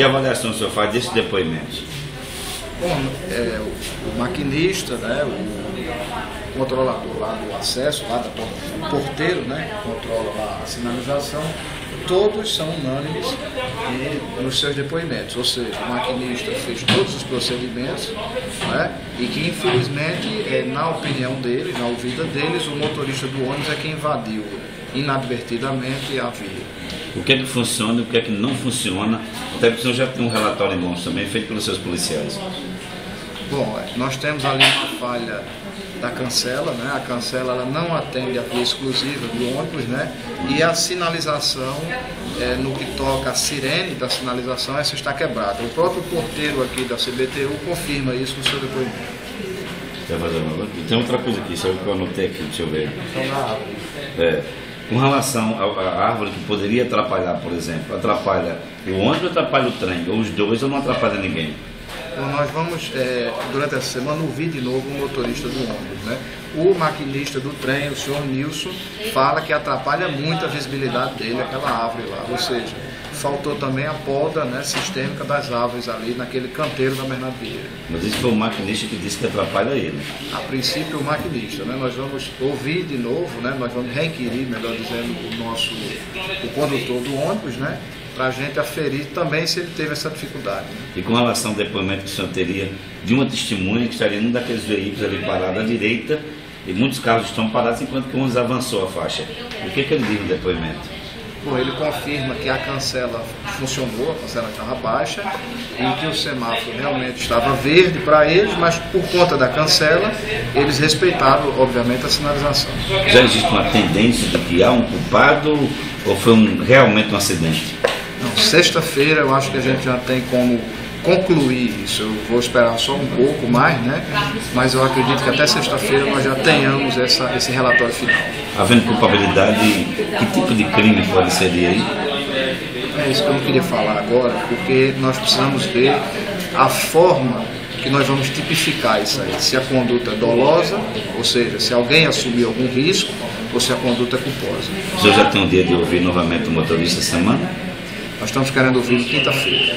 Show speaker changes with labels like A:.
A: Que avaliação o senhor faz desses depoimentos?
B: Bom, é, o, o maquinista, né, o controlador lá do acesso, lá da o porteiro, né, que controla lá a sinalização, todos são unânimes nos seus depoimentos, ou seja, o maquinista fez todos os procedimentos né, e que infelizmente, é, na opinião deles, na ouvida deles, o motorista do ônibus é quem invadiu inadvertidamente a via.
A: O que é que funciona e o que é que não funciona? Até porque o senhor já tem um relatório em mãos também, feito pelos seus policiais.
B: Bom, é, nós temos ali uma falha da cancela, né? A cancela ela não atende a via exclusiva do ônibus, né? E a sinalização, é, no que toca a sirene da sinalização, essa está quebrada. O próprio porteiro aqui da CBTU confirma isso no seu depoimento.
A: Quer fazer uma Tem outra coisa aqui, sabe que eu anotei aqui, deixa eu ver. É, com relação à árvore que poderia atrapalhar, por exemplo, atrapalha o ônibus atrapalha o trem? Ou os dois ou não atrapalha ninguém?
B: Nós vamos, é, durante essa semana, ouvir de novo o motorista do ônibus. Né? O maquinista do trem, o senhor Nilson, fala que atrapalha muito a visibilidade dele, aquela árvore lá. Ou seja, faltou também a poda né, sistêmica das árvores ali naquele canteiro da Bernardo Vieira.
A: Mas isso foi o maquinista que disse que atrapalha ele.
B: A princípio o maquinista, né? Nós vamos ouvir de novo, né? Nós vamos requerir, melhor dizendo, o nosso o condutor do ônibus, né? Para a gente aferir também se ele teve essa dificuldade. Né?
A: E com relação ao depoimento que o senhor teria de uma testemunha que estaria em um daqueles veículos ali parado à direita, e muitos carros estão parados enquanto que uns avançou a faixa. O que, que ele diz no depoimento?
B: Bom, ele confirma que a cancela funcionou, a cancela estava baixa, e que o semáforo realmente estava verde para eles, mas por conta da cancela, eles respeitaram, obviamente, a sinalização.
A: Já existe uma tendência de que há um culpado ou foi um, realmente um acidente?
B: Sexta-feira eu acho que a gente já tem como concluir isso. Eu vou esperar só um pouco mais, né? Mas eu acredito que até sexta-feira nós já tenhamos essa, esse relatório final.
A: Havendo culpabilidade, que tipo de crime pode ser aí?
B: É isso que eu não queria falar agora, porque nós precisamos ver a forma que nós vamos tipificar isso aí. Se a conduta é dolosa, ou seja, se alguém assumiu algum risco, ou se a conduta é culposa.
A: O senhor já tem um dia de ouvir novamente o motorista essa semana?
B: Nós estamos querendo ouvir quinta-feira.